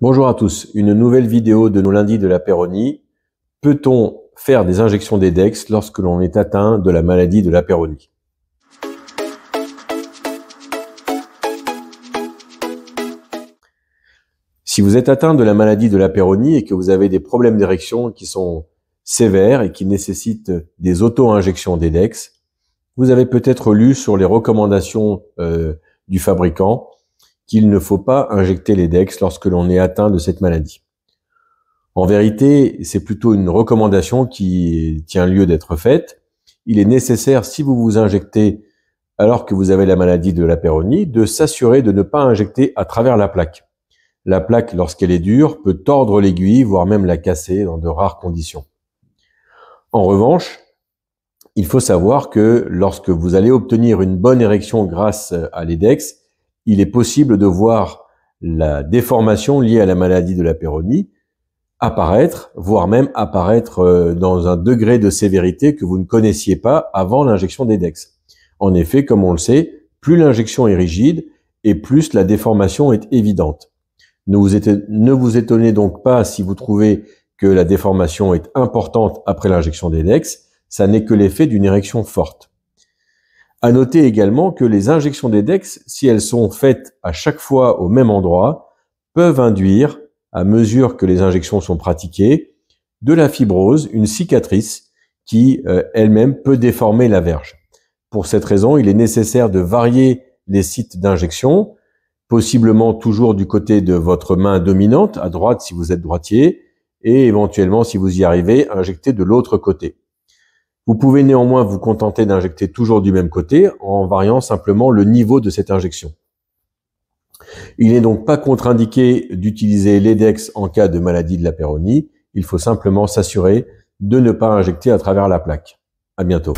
Bonjour à tous, une nouvelle vidéo de nos lundis de la péronie. Peut-on faire des injections d'EDEX lorsque l'on est atteint de la maladie de la péronie? Si vous êtes atteint de la maladie de la péronie et que vous avez des problèmes d'érection qui sont sévères et qui nécessitent des auto-injections d'EDEX, vous avez peut-être lu sur les recommandations euh, du fabricant qu'il ne faut pas injecter l'EDEX lorsque l'on est atteint de cette maladie. En vérité, c'est plutôt une recommandation qui tient lieu d'être faite. Il est nécessaire, si vous vous injectez alors que vous avez la maladie de la péronie, de s'assurer de ne pas injecter à travers la plaque. La plaque, lorsqu'elle est dure, peut tordre l'aiguille, voire même la casser dans de rares conditions. En revanche, il faut savoir que lorsque vous allez obtenir une bonne érection grâce à l'EDEX, il est possible de voir la déformation liée à la maladie de la péronie apparaître, voire même apparaître euh, dans un degré de sévérité que vous ne connaissiez pas avant l'injection d'EDEX. En effet, comme on le sait, plus l'injection est rigide et plus la déformation est évidente. Ne vous, ne vous étonnez donc pas si vous trouvez que la déformation est importante après l'injection d'EDEX, ça n'est que l'effet d'une érection forte. À noter également que les injections d'EDEX, si elles sont faites à chaque fois au même endroit, peuvent induire, à mesure que les injections sont pratiquées, de la fibrose, une cicatrice qui euh, elle-même peut déformer la verge. Pour cette raison, il est nécessaire de varier les sites d'injection, possiblement toujours du côté de votre main dominante, à droite si vous êtes droitier, et éventuellement, si vous y arrivez, injecter de l'autre côté. Vous pouvez néanmoins vous contenter d'injecter toujours du même côté en variant simplement le niveau de cette injection. Il n'est donc pas contre-indiqué d'utiliser l'EDEX en cas de maladie de la péronie. Il faut simplement s'assurer de ne pas injecter à travers la plaque. À bientôt.